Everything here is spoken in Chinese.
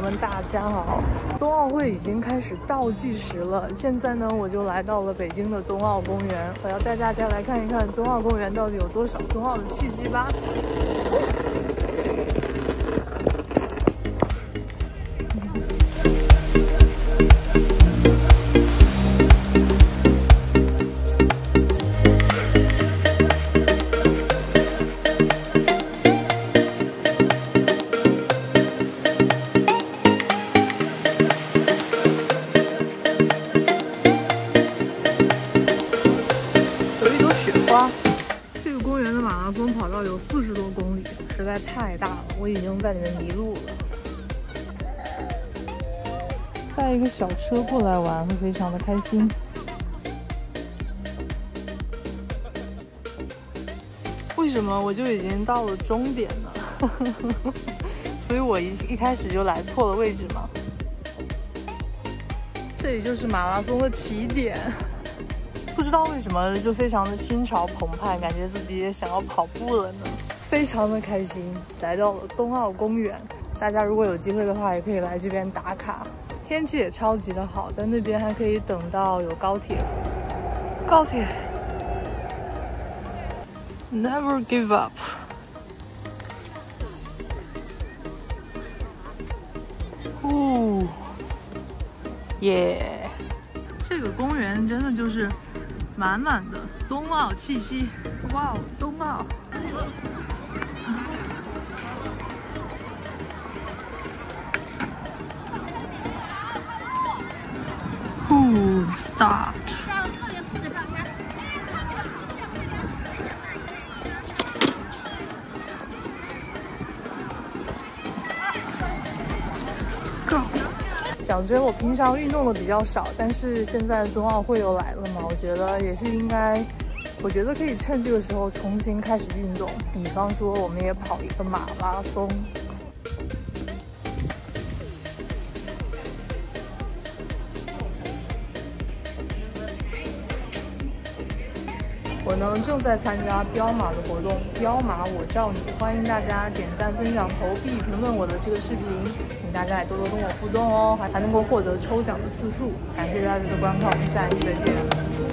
我们大家好，冬奥会已经开始倒计时了。现在呢，我就来到了北京的冬奥公园，我要带大家来看一看冬奥公园到底有多少冬奥的气息吧。这个公园的马拉松跑道有四十多公里，实在太大了，我已经在里面迷路了。带一个小车过来玩会非常的开心。为什么我就已经到了终点了？所以我一一开始就来错了位置吗？这里就是马拉松的起点。不知道为什么就非常的心潮澎湃，感觉自己也想要跑步了呢，非常的开心。来到了冬奥公园，大家如果有机会的话，也可以来这边打卡。天气也超级的好，在那边还可以等到有高铁。高铁，Never give up。哦，耶！这个公园真的就是。满满的冬奥气息，哇哦，冬奥！Who start？讲真，我平常运动的比较少，但是现在冬奥会又来了嘛，我觉得也是应该，我觉得可以趁这个时候重新开始运动，比方说我们也跑一个马拉松。我呢正在参加彪马的活动，彪马我罩你，欢迎大家点赞、分享、投币、评论我的这个视频，请大家也多多跟我互动哦，还还能够获得抽奖的次数。感谢大家的观看，我们下期再见。